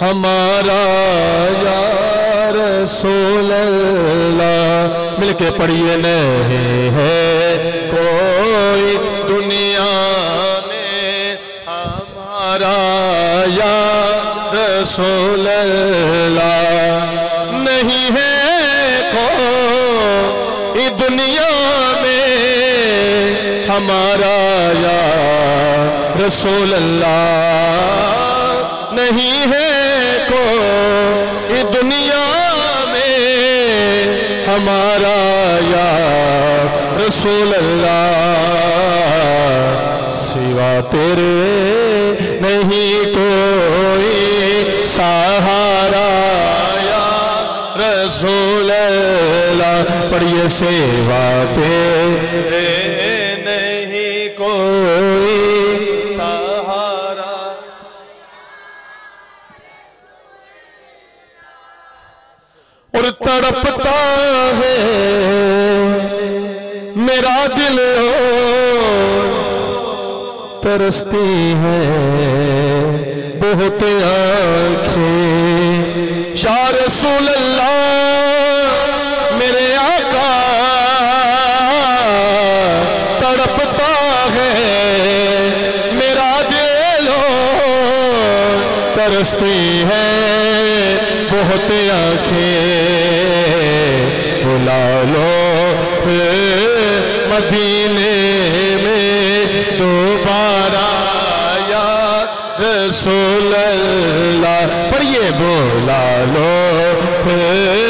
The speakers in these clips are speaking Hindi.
हमारा यार सोल्ला मिलके पढ़िए, नहीं है कोई दुनिया में हमारा यार सोल्ला नहीं है कोई दुनिया में हमारा यार रसूल अल्लाह नहीं है कोई दुनिया में हमारा यार रसूल अल्लाह सिवा तेरे नहीं कोई सहारा यार रसूल अल्लाह पढ़िए सेवा तेरे और तड़पता है। मेरा दिल तरसती है। बहुत आँखें शार रसूल तरसती है बहुत आँखें। बुला लो मदीने में दोबारा या रसूल पढ़िए बुला लो फिर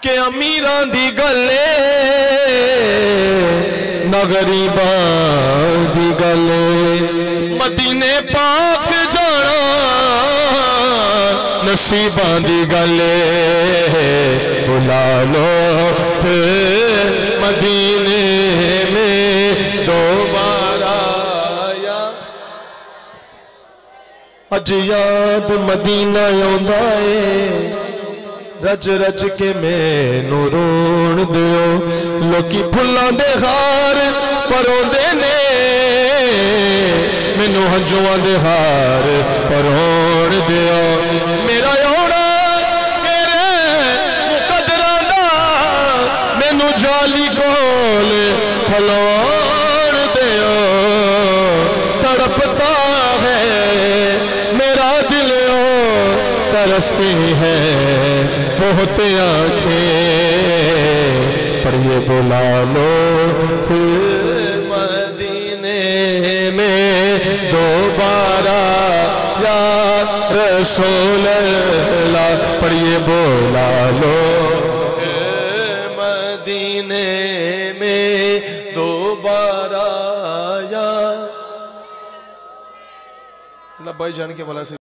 क्योंकि अमीरां दी गले न गरीबां दी गले मदीने पाक जाना, नसीबां दी गले बुला लो मदीने में दोबारा अज याद मदीना आंदा है। ਰਜ ਰਜ ਕੇ ਮੈਨੂੰ ਰੋਣ ਦਿਓ। ਲੋਕੀ ਫੁੱਲਾਂ ਦੇ ਹਾਰ ਪਰੋਂਦੇ ਨੇ। ਮੈਨੂੰ ਹੰਝੂਆਂ ਦੇ ਹਾਰ ਪਰੋਣ ਦਿਓ। ਮੇਰਾ ਆਉਣਾ ਮੇਰੇ ਮੁਕਦਰਾਂ ਦਾ। ਮੈਨੂੰ ਜਾਲੀ ਕੋਲ ਫਲੋ तरसती है, बहुत आँखें। पर ये बुला लो फिर मदीने में दोबारा, या रसूल पर ये बुला लो मदीने में दोबारा, या भाई जान के बोला से